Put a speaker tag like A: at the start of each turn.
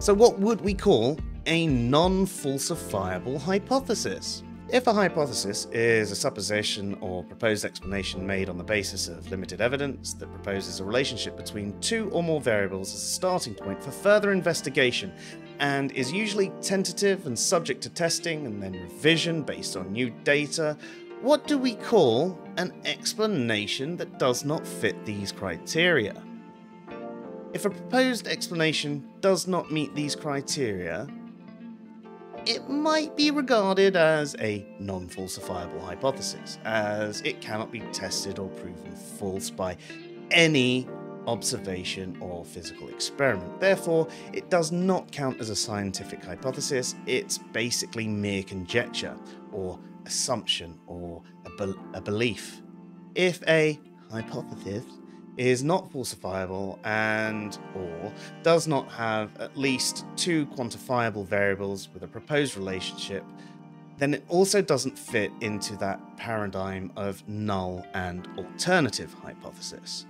A: So what would we call a non-falsifiable hypothesis? If a hypothesis is a supposition or proposed explanation made on the basis of limited evidence that proposes a relationship between two or more variables as a starting point for further investigation and is usually tentative and subject to testing and then revision based on new data, what do we call an explanation that does not fit these criteria? If a proposed explanation does not meet these criteria, it might be regarded as a non falsifiable hypothesis, as it cannot be tested or proven false by any observation or physical experiment. Therefore, it does not count as a scientific hypothesis, it's basically mere conjecture or assumption or a, be- a belief. If a hypothesis is not falsifiable and or does not have at least two quantifiable variables with a proposed relationship, then it also doesn't fit into that paradigm of null and alternative hypothesis.